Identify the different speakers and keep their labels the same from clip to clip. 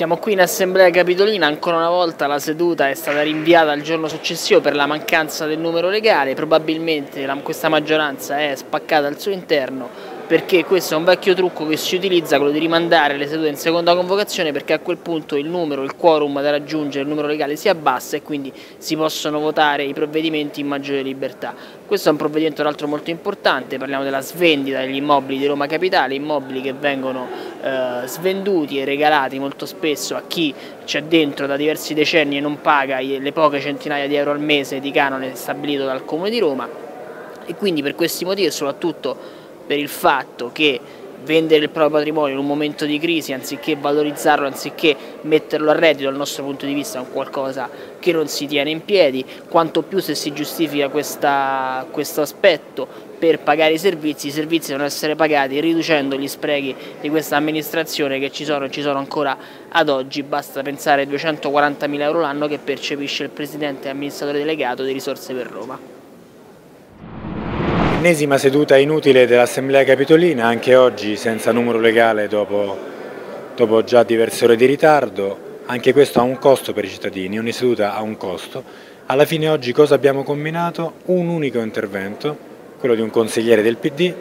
Speaker 1: Siamo qui in Assemblea Capitolina, ancora una volta la seduta è stata rinviata al giorno successivo per la mancanza del numero legale, probabilmente questa maggioranza è spaccata al suo interno perché questo è un vecchio trucco che si utilizza, quello di rimandare le sedute in seconda convocazione perché a quel punto il numero, il quorum da raggiungere, il numero legale si abbassa e quindi si possono votare i provvedimenti in maggiore libertà. Questo è un provvedimento tra l'altro molto importante, parliamo della svendita degli immobili di Roma Capitale, immobili che vengono eh, svenduti e regalati molto spesso a chi c'è dentro da diversi decenni e non paga le poche centinaia di euro al mese di canone stabilito dal Comune di Roma e quindi per questi motivi e soprattutto per il fatto che vendere il proprio patrimonio in un momento di crisi anziché valorizzarlo, anziché metterlo a reddito dal nostro punto di vista è un qualcosa che non si tiene in piedi, quanto più se si giustifica questa, questo aspetto per pagare i servizi, i servizi devono essere pagati riducendo gli sprechi di questa amministrazione che ci sono e ci sono ancora ad oggi, basta pensare ai 240 mila euro l'anno che percepisce il Presidente e amministratore delegato di risorse per Roma.
Speaker 2: Ennesima seduta inutile dell'Assemblea Capitolina, anche oggi senza numero legale dopo, dopo, già diverse ore di ritardo. Anche questo ha un costo per i cittadini, ogni seduta ha un costo. Alla fine oggi cosa abbiamo combinato? Un unico intervento, quello di un consigliere del PD,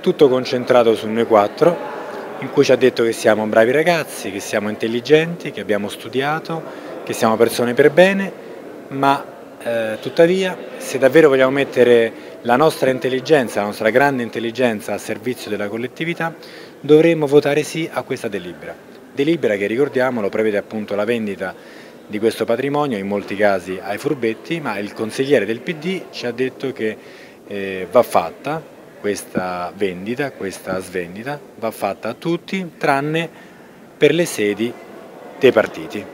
Speaker 2: tutto concentrato su noi quattro, in cui ci ha detto che siamo bravi ragazzi, che siamo intelligenti, che abbiamo studiato, che siamo persone per bene, ma eh, tuttavia, se davvero vogliamo mettere la nostra intelligenza, la nostra grande intelligenza a servizio della collettività, dovremmo votare sì a questa delibera. Delibera che, ricordiamolo, prevede appunto la vendita di questo patrimonio, in molti casi ai furbetti, ma il consigliere del PD ci ha detto che eh, va fatta questa vendita, questa svendita, va fatta a tutti, tranne per le sedi dei partiti.